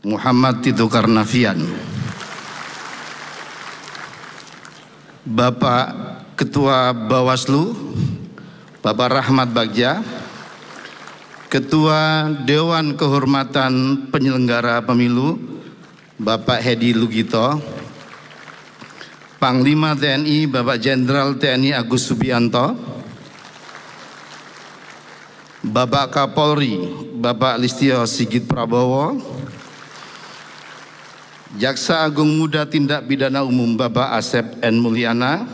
Muhammad Tito Karnavian. Bapak Ketua Bawaslu Bapak Rahmat Bagja Ketua Dewan Kehormatan Penyelenggara Pemilu Bapak Hedi Lugito Panglima TNI Bapak Jenderal TNI Agus Subianto Bapak Kapolri Bapak Listio Sigit Prabowo Jaksa Agung Muda Tindak Pidana Umum Bapak Asep N. Mulyana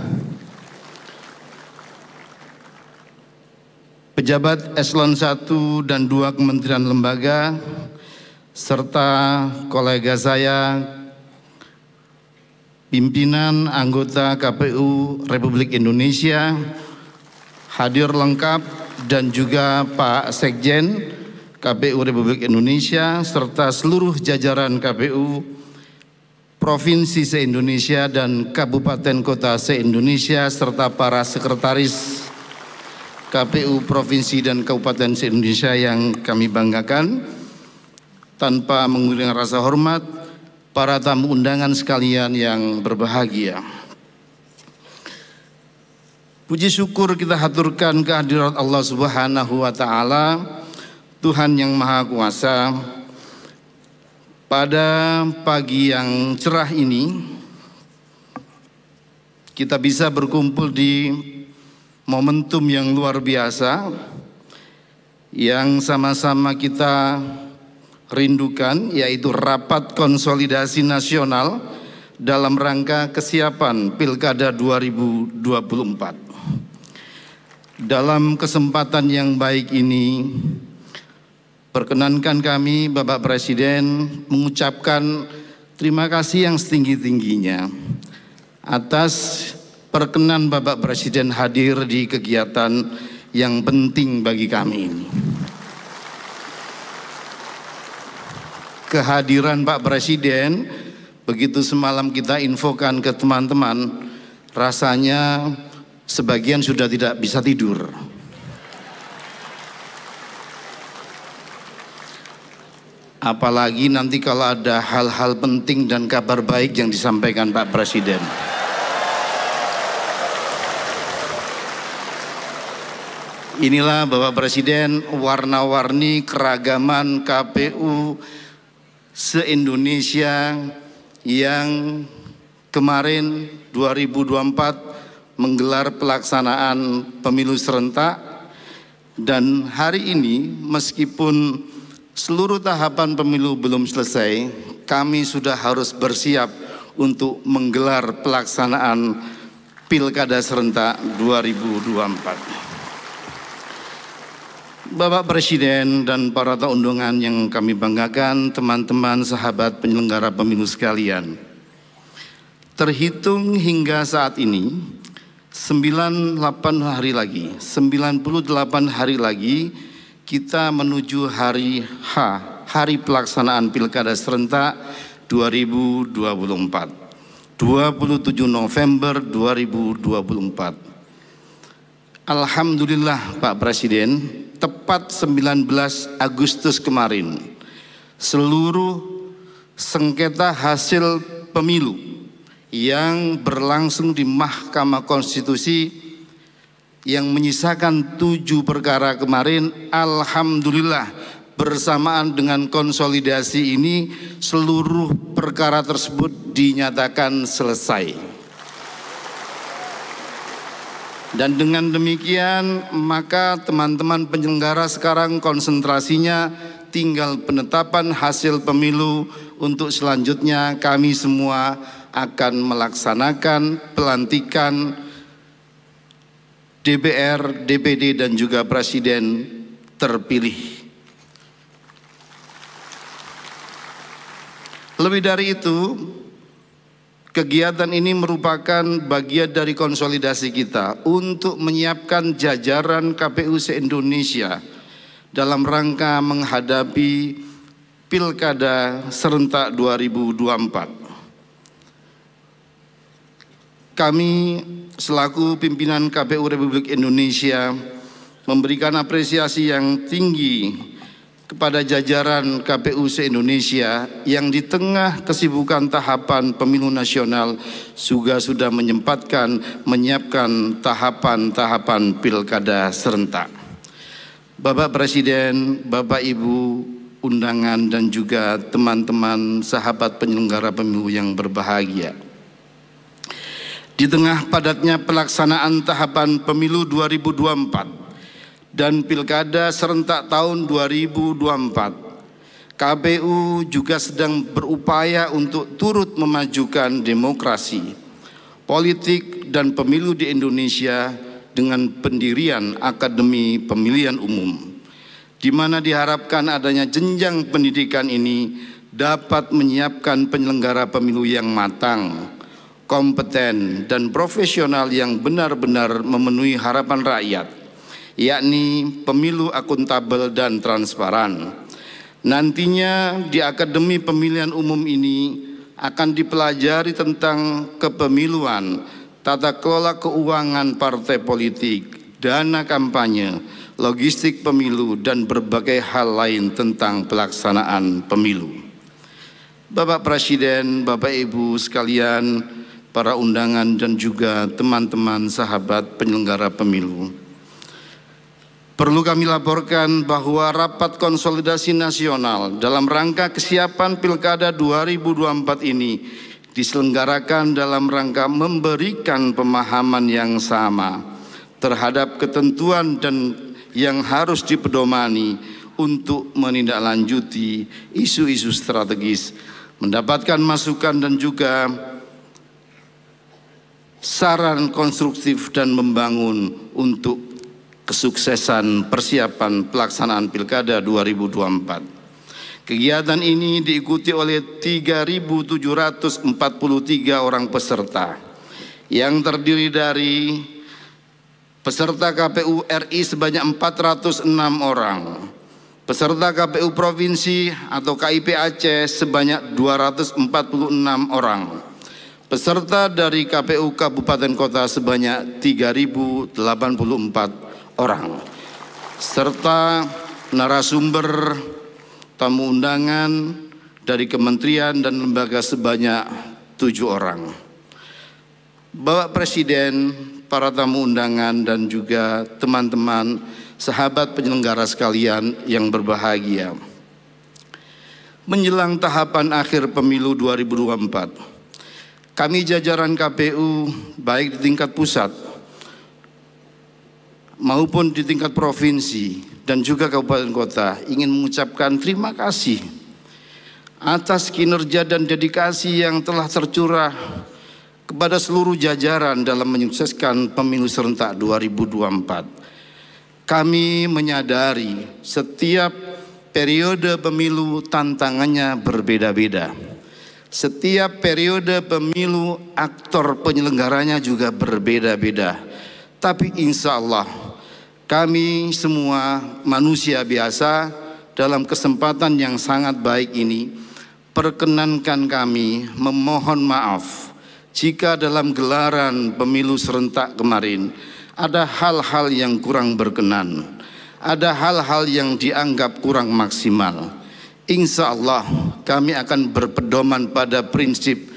Pejabat Eselon 1 dan 2 Kementerian Lembaga serta kolega saya pimpinan anggota KPU Republik Indonesia hadir lengkap dan juga Pak Sekjen KPU Republik Indonesia serta seluruh jajaran KPU Provinsi se-Indonesia dan Kabupaten Kota se-Indonesia serta para sekretaris KPU Provinsi dan Kabupaten se-Indonesia yang kami banggakan tanpa mengurangkan rasa hormat para tamu undangan sekalian yang berbahagia. Puji syukur kita haturkan kehadirat Allah Subhanahu wa taala, Tuhan yang Maha Kuasa. Pada pagi yang cerah ini kita bisa berkumpul di momentum yang luar biasa yang sama-sama kita rindukan yaitu rapat konsolidasi nasional dalam rangka kesiapan Pilkada 2024. Dalam kesempatan yang baik ini, perkenankan kami Bapak Presiden mengucapkan terima kasih yang setinggi-tingginya atas perkenan Bapak Presiden hadir di kegiatan yang penting bagi kami ini. Kehadiran Pak Presiden begitu semalam kita infokan ke teman-teman rasanya sebagian sudah tidak bisa tidur. Apalagi nanti kalau ada hal-hal penting dan kabar baik yang disampaikan Pak Presiden. Inilah Bapak Presiden warna-warni keragaman KPU se-Indonesia yang kemarin 2024 menggelar pelaksanaan pemilu serentak dan hari ini meskipun seluruh tahapan pemilu belum selesai, kami sudah harus bersiap untuk menggelar pelaksanaan Pilkada serentak 2024. Bapak Presiden dan para undangan yang kami banggakan, teman-teman sahabat penyelenggara pemilu sekalian. Terhitung hingga saat ini, 98 hari lagi, 98 hari lagi kita menuju hari H, hari pelaksanaan Pilkada serentak 2024. 27 November 2024. Alhamdulillah Pak Presiden, tepat 19 Agustus kemarin, seluruh sengketa hasil pemilu yang berlangsung di Mahkamah Konstitusi yang menyisakan tujuh perkara kemarin Alhamdulillah bersamaan dengan konsolidasi ini seluruh perkara tersebut dinyatakan selesai. Dan dengan demikian maka teman-teman penyelenggara sekarang konsentrasinya tinggal penetapan hasil pemilu. Untuk selanjutnya kami semua akan melaksanakan pelantikan DPR, DPD dan juga Presiden terpilih. Lebih dari itu, kegiatan ini merupakan bagian dari konsolidasi kita untuk menyiapkan jajaran KPU se-Indonesia dalam rangka menghadapi Pilkada serentak 2024 kami selaku pimpinan KPU Republik Indonesia memberikan apresiasi yang tinggi kepada jajaran KPU se-Indonesia yang di tengah kesibukan tahapan pemilu nasional juga sudah menyempatkan menyiapkan tahapan-tahapan pilkada serentak. Bapak Presiden, Bapak Ibu, undangan dan juga teman-teman sahabat penyelenggara pemilu yang berbahagia. Di tengah padatnya pelaksanaan tahapan pemilu 2024 dan Pilkada serentak tahun 2024. KPU juga sedang berupaya untuk turut memajukan demokrasi, politik dan pemilu di Indonesia dengan pendirian Akademi Pemilihan Umum di mana diharapkan adanya jenjang pendidikan ini dapat menyiapkan penyelenggara pemilu yang matang, kompeten dan profesional yang benar-benar memenuhi harapan rakyat yakni pemilu akuntabel dan transparan. Nantinya di Akademi Pemilihan Umum ini akan dipelajari tentang kepemiluan, tata kelola keuangan partai politik, dana kampanye, logistik pemilu, dan berbagai hal lain tentang pelaksanaan pemilu. Bapak Presiden, Bapak Ibu sekalian, para undangan dan juga teman-teman sahabat penyelenggara pemilu. Perlu kami laporkan bahwa rapat konsolidasi nasional dalam rangka kesiapan Pilkada 2024 ini diselenggarakan dalam rangka memberikan pemahaman yang sama terhadap ketentuan dan yang harus dipedomani untuk menindaklanjuti isu-isu strategis, mendapatkan masukan dan juga saran konstruktif dan membangun untuk kesuksesan persiapan pelaksanaan Pilkada 2024. Kegiatan ini diikuti oleh 3.743 orang peserta yang terdiri dari peserta KPU RI sebanyak 406 orang, peserta KPU Provinsi atau KIP Aceh sebanyak 246 orang, peserta dari KPU Kabupaten Kota sebanyak 3084 orang serta narasumber tamu undangan dari kementerian dan lembaga sebanyak tujuh orang. Bapak Presiden, para tamu undangan dan juga teman-teman sahabat penyelenggara sekalian yang berbahagia. Menjelang tahapan akhir pemilu 2024, kami jajaran KPU baik di tingkat pusat maupun di tingkat provinsi dan juga kabupaten kota ingin mengucapkan terima kasih atas kinerja dan dedikasi yang telah tercurah kepada seluruh jajaran dalam menyukseskan pemilu serentak 2024. Kami menyadari setiap periode pemilu tantangannya berbeda-beda. Setiap periode pemilu aktor penyelenggaranya juga berbeda-beda. Tapi insya Allah kami semua manusia biasa dalam kesempatan yang sangat baik ini perkenankan kami memohon maaf jika dalam gelaran pemilu serentak kemarin ada hal-hal yang kurang berkenan, ada hal-hal yang dianggap kurang maksimal. Insya Allah kami akan berpedoman pada prinsip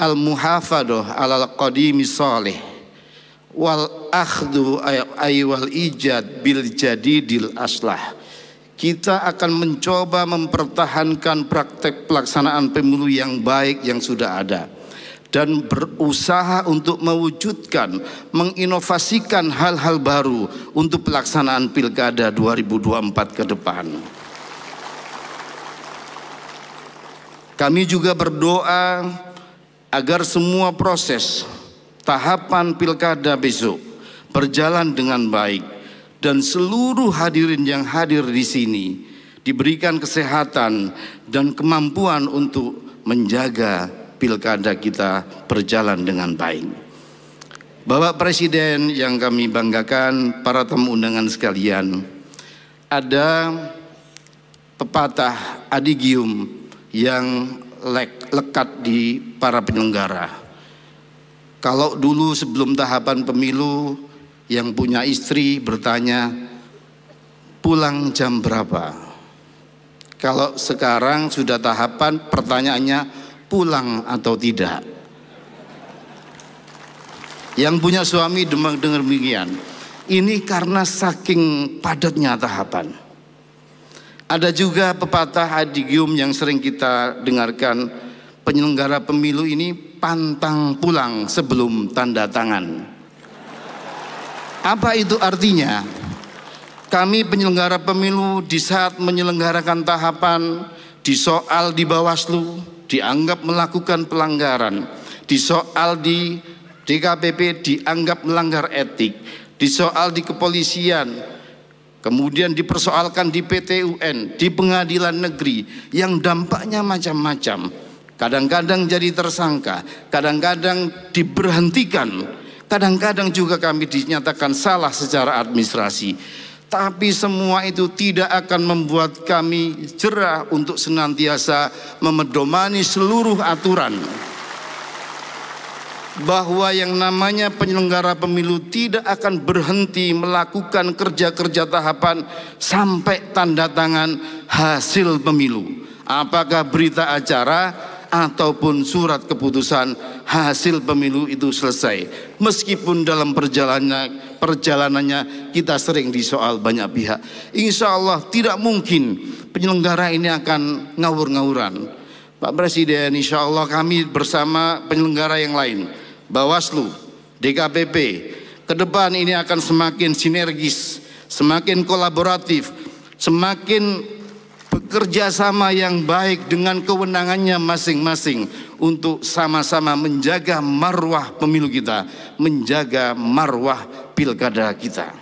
al-muhafadoh alal qadimi salih wal akhdu ay wal ijad bil jadidil aslah kita akan mencoba mempertahankan praktek pelaksanaan pemilu yang baik yang sudah ada dan berusaha untuk mewujudkan, menginovasikan hal-hal baru untuk pelaksanaan Pilkada 2024 ke depan. Kami juga berdoa agar semua proses tahapan pilkada besok berjalan dengan baik dan seluruh hadirin yang hadir di sini diberikan kesehatan dan kemampuan untuk menjaga pilkada kita berjalan dengan baik. Bapak Presiden yang kami banggakan, para tamu undangan sekalian, ada pepatah adigium yang lekat di para penyelenggara kalau dulu sebelum tahapan pemilu yang punya istri bertanya pulang jam berapa? Kalau sekarang sudah tahapan pertanyaannya pulang atau tidak. Yang punya suami demang dengar demikian. Ini karena saking padatnya tahapan. Ada juga pepatah adigium yang sering kita dengarkan penyelenggara pemilu ini pantang pulang sebelum tanda tangan. Apa itu artinya? Kami penyelenggara pemilu di saat menyelenggarakan tahapan di soal di Bawaslu dianggap melakukan pelanggaran, di soal di DKPP dianggap melanggar etik, di soal di kepolisian, kemudian dipersoalkan di PT UN, di pengadilan negeri yang dampaknya macam-macam. Kadang-kadang jadi tersangka, kadang-kadang diberhentikan, kadang-kadang juga kami dinyatakan salah secara administrasi. Tapi semua itu tidak akan membuat kami cerah untuk senantiasa memedomani seluruh aturan bahwa yang namanya penyelenggara pemilu tidak akan berhenti melakukan kerja-kerja tahapan sampai tanda tangan hasil pemilu. Apakah berita acara ataupun surat keputusan hasil pemilu itu selesai. Meskipun dalam perjalanannya, perjalanannya kita sering disoal banyak pihak. Insya Allah tidak mungkin penyelenggara ini akan ngawur-ngawuran. Pak Presiden, insya Allah kami bersama penyelenggara yang lain, Bawaslu, DKPP, ke depan ini akan semakin sinergis, semakin kolaboratif, semakin bekerja sama yang baik dengan kewenangannya masing-masing untuk sama-sama menjaga marwah pemilu kita, menjaga marwah pilkada kita.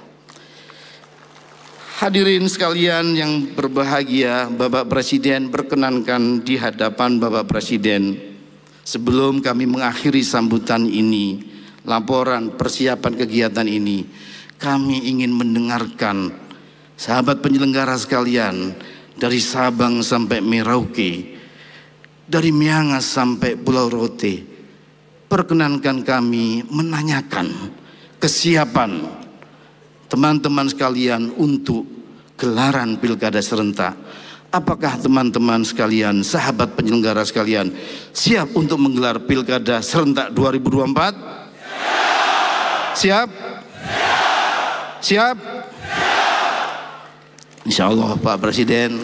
Hadirin sekalian yang berbahagia, Bapak Presiden perkenankan di hadapan Bapak Presiden sebelum kami mengakhiri sambutan ini, laporan persiapan kegiatan ini, kami ingin mendengarkan sahabat penyelenggara sekalian dari Sabang sampai Merauke, dari Miangas sampai Pulau Rote. Perkenankan kami menanyakan kesiapan teman-teman sekalian untuk gelaran pilkada serentak. Apakah teman-teman sekalian, sahabat penyelenggara sekalian, siap untuk menggelar pilkada serentak 2024? Siap? Siap? siap? Insya Allah Pak Presiden,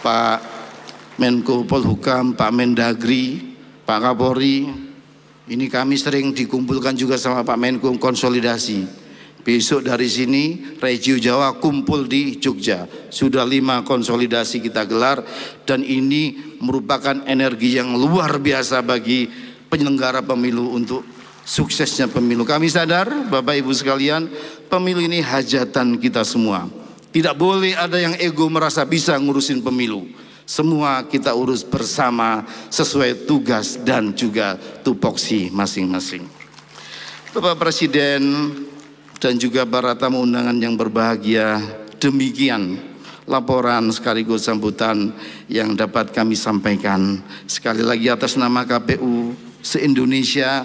Pak Menko Polhukam, Pak Mendagri, Pak Kapolri, ini kami sering dikumpulkan juga sama Pak Menko konsolidasi. Besok dari sini Regio Jawa kumpul di Jogja. Sudah lima konsolidasi kita gelar dan ini merupakan energi yang luar biasa bagi penyelenggara pemilu untuk suksesnya pemilu. Kami sadar Bapak Ibu sekalian, pemilu ini hajatan kita semua. Tidak boleh ada yang ego merasa bisa ngurusin pemilu. Semua kita urus bersama sesuai tugas dan juga tupoksi masing-masing. Bapak Presiden dan juga para tamu undangan yang berbahagia, demikian laporan sekaligus sambutan yang dapat kami sampaikan. Sekali lagi atas nama KPU se-Indonesia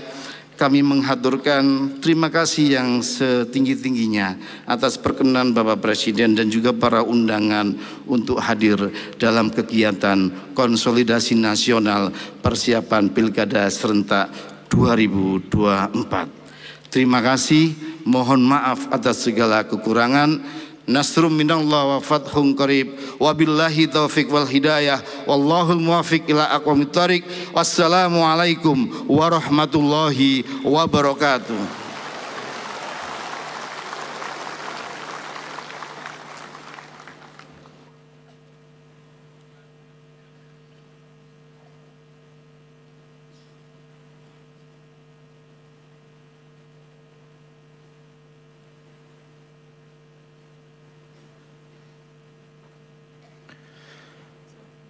kami mengaturkan terima kasih yang setinggi-tingginya atas perkenan Bapak Presiden dan juga para undangan untuk hadir dalam kegiatan konsolidasi nasional persiapan Pilkada serentak 2024. Terima kasih, mohon maaf atas segala kekurangan. Nasrum minallah wa fathun qarib. Wabillahi taufiq wal hidayah. Wallahul muwafiq ila aqwamit thariq wassalamu alaikum warahmatullahi wabarakatuh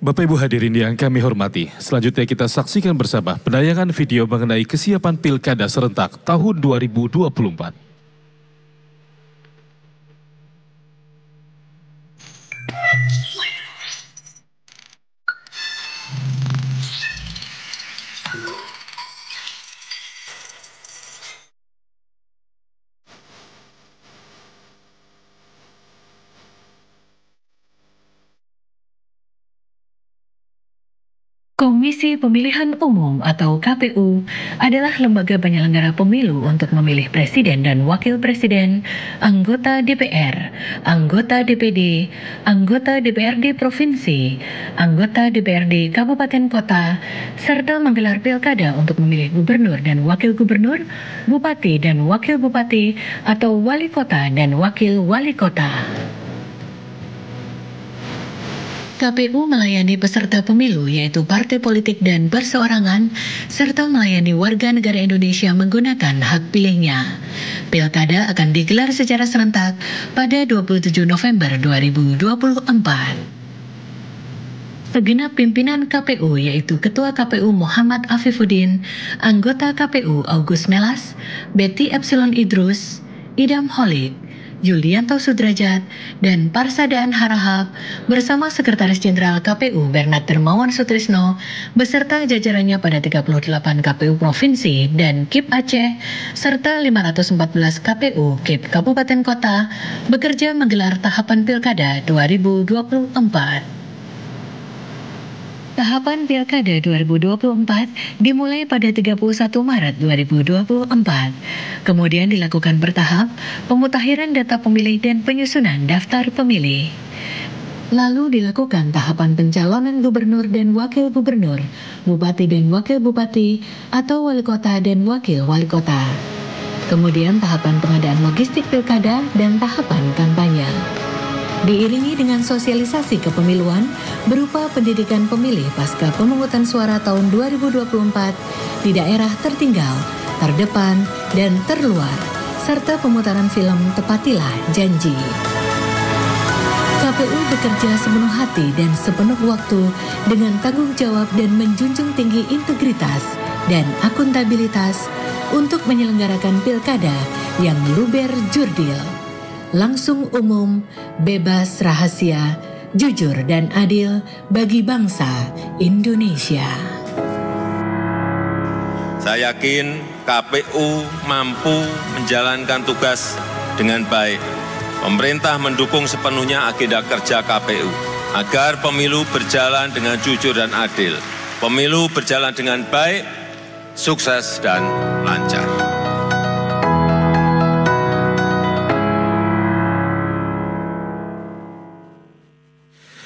Bapak Ibu hadirin yang kami hormati, selanjutnya kita saksikan bersama penayangan video mengenai kesiapan Pilkada serentak tahun 2024. Pemilihan Umum atau KPU adalah lembaga penyelenggara pemilu untuk memilih presiden dan wakil presiden, anggota DPR, anggota DPD, anggota DPRD provinsi, anggota DPRD kabupaten kota, serta menggelar pilkada untuk memilih gubernur dan wakil gubernur, bupati dan wakil bupati, atau wali kota dan wakil wali kota. KPU melayani peserta pemilu yaitu partai politik dan perseorangan serta melayani warga negara Indonesia menggunakan hak pilihnya. Pilkada akan digelar secara serentak pada 27 November 2024. Segenap pimpinan KPU yaitu Ketua KPU Muhammad Afifuddin, anggota KPU August Melas, Betty Epsilon Idrus, Idam Holik, Yulianto Sudrajat, dan Parsadaan Harahap bersama Sekretaris Jenderal KPU Bernard Dermawan Sutrisno beserta jajarannya pada 38 KPU Provinsi dan KIP Aceh serta 514 KPU KIP Kabupaten Kota bekerja menggelar tahapan Pilkada 2024. Tahapan Pilkada 2024 dimulai pada 31 Maret 2024. Kemudian dilakukan bertahap pemutakhiran data pemilih dan penyusunan daftar pemilih. Lalu dilakukan tahapan pencalonan gubernur dan wakil gubernur, bupati dan wakil bupati, atau wali kota dan wakil wali kota. Kemudian tahapan pengadaan logistik pilkada dan tahapan kampanye diiringi dengan sosialisasi kepemiluan berupa pendidikan pemilih pasca pemungutan suara tahun 2024 di daerah tertinggal, terdepan, dan terluar, serta pemutaran film Tepatilah Janji. KPU bekerja sepenuh hati dan sepenuh waktu dengan tanggung jawab dan menjunjung tinggi integritas dan akuntabilitas untuk menyelenggarakan pilkada yang luber jurdil langsung umum, bebas rahasia, jujur dan adil bagi bangsa Indonesia. Saya yakin KPU mampu menjalankan tugas dengan baik. Pemerintah mendukung sepenuhnya agenda kerja KPU agar pemilu berjalan dengan jujur dan adil. Pemilu berjalan dengan baik, sukses dan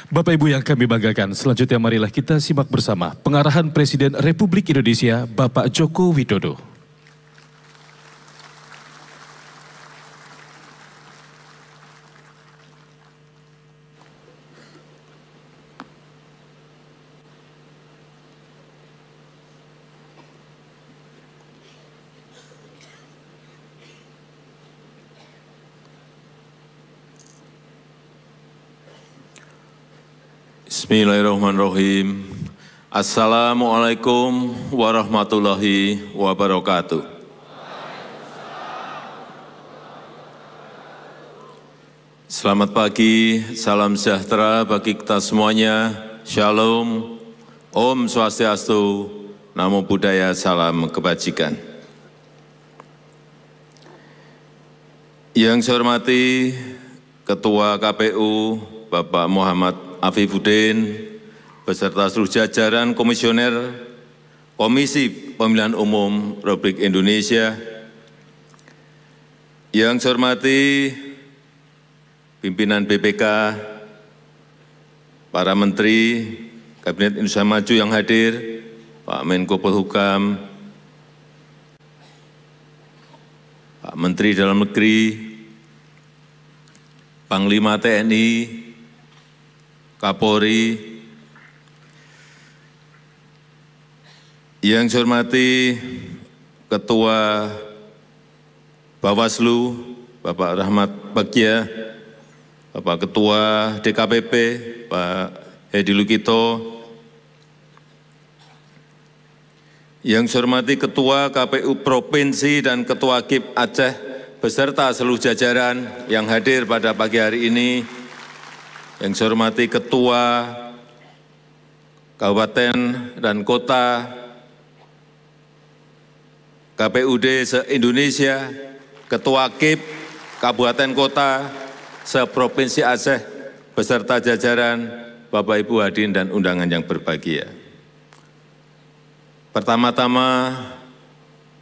Bapak Ibu yang kami banggakan, selanjutnya marilah kita simak bersama pengarahan Presiden Republik Indonesia Bapak Joko Widodo. Bismillahirrahmanirrahim. Assalamualaikum warahmatullahi wabarakatuh. Selamat pagi, salam sejahtera bagi kita semuanya. Shalom, Om Swastiastu, Namo Buddhaya, salam kebajikan. Yang saya hormati Ketua KPU Bapak Muhammad Afifuddin, beserta seluruh jajaran komisioner Komisi Pemilihan Umum Republik Indonesia, yang saya hormati pimpinan BPK, para menteri, Kabinet Indonesia Maju yang hadir, Pak Menko Polhukam, Pak Menteri Dalam Negeri, Panglima TNI, Kapolri, yang saya hormati Ketua Bawaslu, Bapak Rahmat Bagia, Bapak Ketua DKPP, Pak Hedi Lukito, yang saya hormati Ketua KPU Provinsi dan Ketua KIP Aceh, beserta seluruh jajaran yang hadir pada pagi hari ini, yang saya hormati Ketua Kabupaten dan Kota KPUD se-Indonesia, Ketua KIP Kabupaten Kota se-Provinsi Aceh, beserta jajaran Bapak Ibu hadirin dan undangan yang berbahagia. Pertama-tama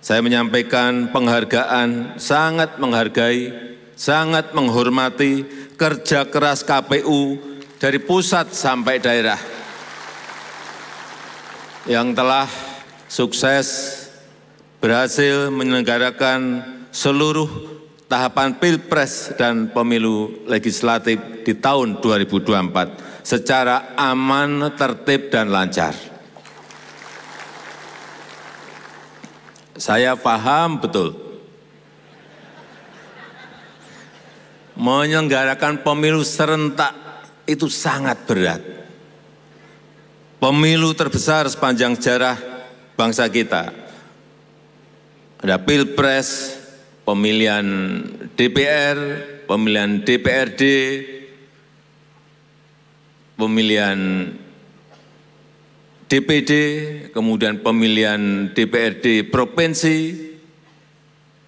saya menyampaikan penghargaan, sangat menghargai, sangat menghormati kerja keras KPU dari pusat sampai daerah yang telah sukses berhasil menyelenggarakan seluruh tahapan pilpres dan pemilu legislatif di tahun 2024 secara aman, tertib, dan lancar. Saya paham betul. Menyelenggarakan pemilu serentak itu sangat berat. Pemilu terbesar sepanjang sejarah bangsa kita. Ada pilpres, pemilihan DPR, pemilihan DPRD, pemilihan DPD, kemudian pemilihan DPRD provinsi,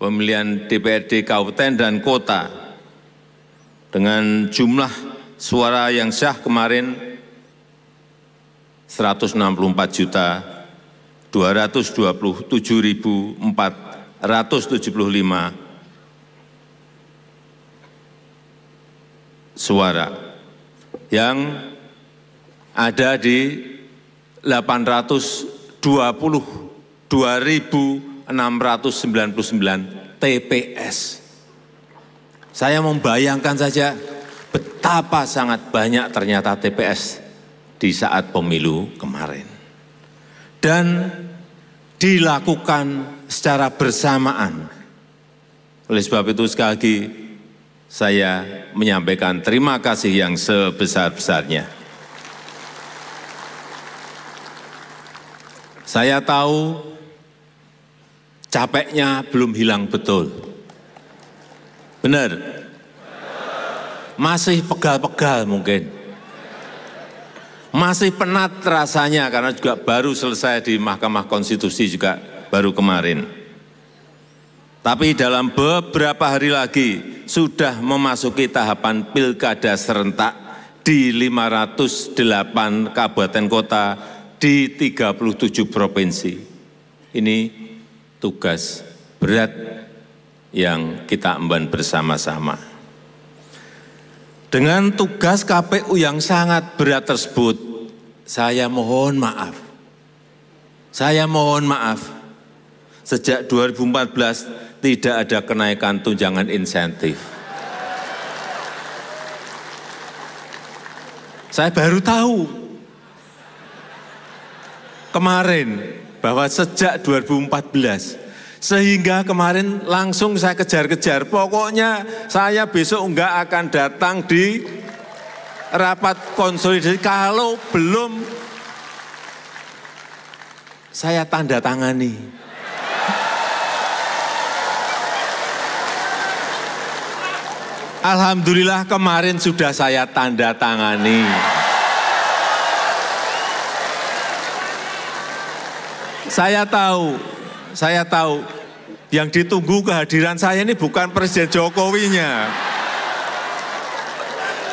pemilihan DPRD kabupaten dan kota dengan jumlah suara yang sah kemarin 164 juta 227.475 suara yang ada di 822.699 TPS. Saya membayangkan saja betapa sangat banyak ternyata TPS di saat pemilu kemarin. Dan dilakukan secara bersamaan. Oleh sebab itu sekali lagi saya menyampaikan terima kasih yang sebesar-besarnya. Saya tahu capeknya belum hilang betul. Benar? Masih pegal-pegal mungkin. Masih penat rasanya karena juga baru selesai di Mahkamah Konstitusi juga baru kemarin. Tapi dalam beberapa hari lagi sudah memasuki tahapan pilkada serentak di 508 kabupaten kota di 37 provinsi. Ini tugas berat yang kita emban bersama-sama. Dengan tugas KPU yang sangat berat tersebut, saya mohon maaf. Saya mohon maaf. Sejak 2014 tidak ada kenaikan tunjangan insentif. Saya baru tahu kemarin bahwa sejak 2014 sehingga kemarin langsung saya kejar-kejar pokoknya saya besok enggak akan datang di rapat konsolidasi kalau belum saya tanda tangani. Alhamdulillah kemarin sudah saya tanda tangani. Saya tahu, saya tahu yang ditunggu kehadiran saya ini bukan Presiden Jokowinya.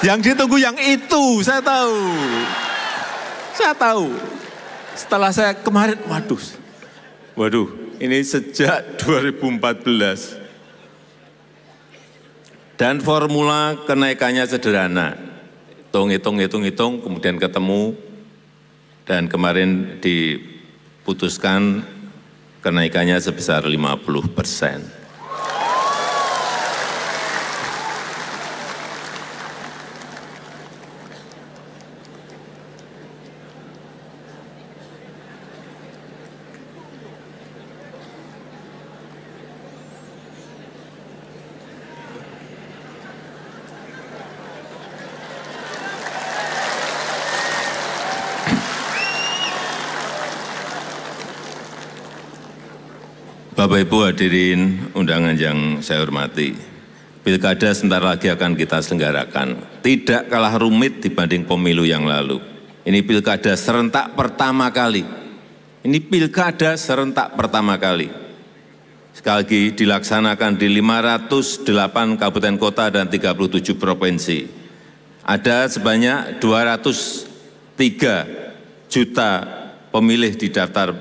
Yang ditunggu yang itu, saya tahu. Saya tahu. Setelah saya kemarin, waduh, waduh, ini sejak 2014. Dan formula kenaikannya sederhana. Hitung, hitung, hitung, hitung, kemudian ketemu. Dan kemarin diputuskan kenaikannya sebesar 50 persen. Bapak Ibu hadirin undangan yang saya hormati. Pilkada sebentar lagi akan kita selenggarakan. Tidak kalah rumit dibanding pemilu yang lalu. Ini pilkada serentak pertama kali. Ini pilkada serentak pertama kali. Sekali lagi dilaksanakan di 508 kabupaten kota dan 37 provinsi. Ada sebanyak 203 juta pemilih di daftar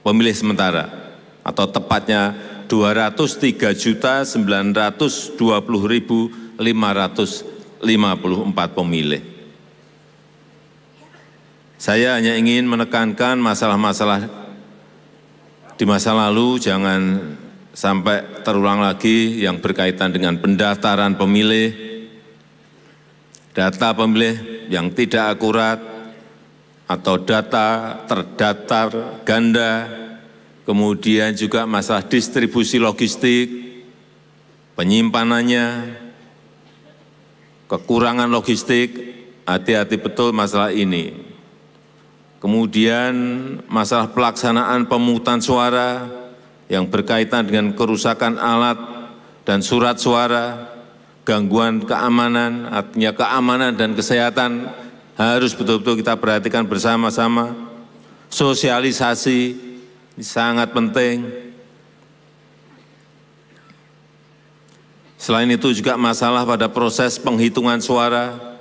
pemilih sementara atau tepatnya 203.920.554 pemilih. Saya hanya ingin menekankan masalah-masalah di masa lalu jangan sampai terulang lagi yang berkaitan dengan pendaftaran pemilih, data pemilih yang tidak akurat, atau data terdaftar ganda, kemudian juga masalah distribusi logistik, penyimpanannya, kekurangan logistik, hati-hati betul masalah ini. Kemudian masalah pelaksanaan pemungutan suara yang berkaitan dengan kerusakan alat dan surat suara, gangguan keamanan, artinya keamanan dan kesehatan harus betul-betul kita perhatikan bersama-sama. Sosialisasi ini sangat penting. Selain itu juga masalah pada proses penghitungan suara,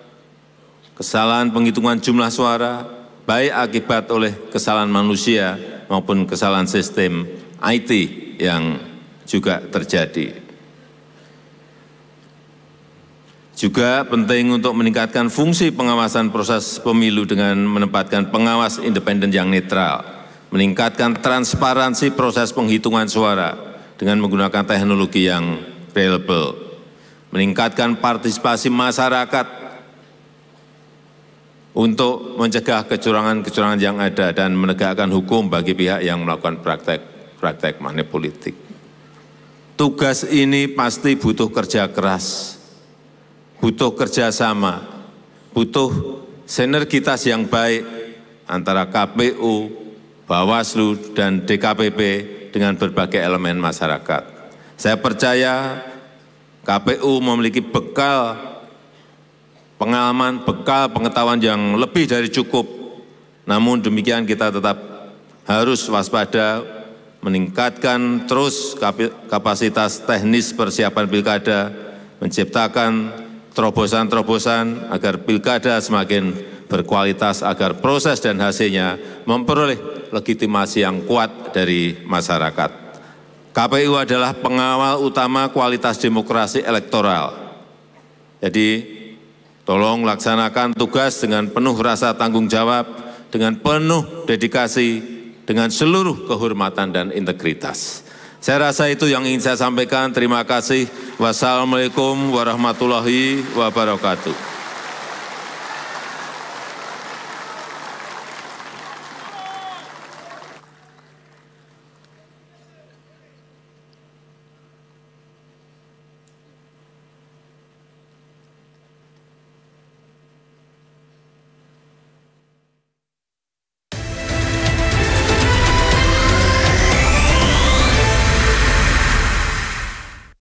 kesalahan penghitungan jumlah suara, baik akibat oleh kesalahan manusia maupun kesalahan sistem IT yang juga terjadi. Juga penting untuk meningkatkan fungsi pengawasan proses pemilu dengan menempatkan pengawas independen yang netral, meningkatkan transparansi proses penghitungan suara dengan menggunakan teknologi yang reliable, meningkatkan partisipasi masyarakat untuk mencegah kecurangan-kecurangan yang ada dan menegakkan hukum bagi pihak yang melakukan praktek-praktek money politik. Tugas ini pasti butuh kerja keras, butuh kerjasama, butuh sinergitas yang baik antara KPU, Bawaslu, dan DKPP dengan berbagai elemen masyarakat. Saya percaya KPU memiliki bekal pengalaman, bekal pengetahuan yang lebih dari cukup. Namun demikian kita tetap harus waspada, meningkatkan terus kapasitas teknis persiapan pilkada, menciptakan terobosan-terobosan agar pilkada semakin berkualitas, agar proses dan hasilnya memperoleh legitimasi yang kuat dari masyarakat. KPU adalah pengawal utama kualitas demokrasi elektoral. Jadi Tolong laksanakan tugas dengan penuh rasa tanggung jawab, dengan penuh dedikasi, dengan seluruh kehormatan dan integritas. Saya rasa itu yang ingin saya sampaikan. Terima kasih. Wassalamualaikum warahmatullahi wabarakatuh.